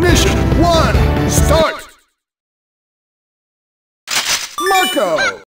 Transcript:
Mission one, start! Marco!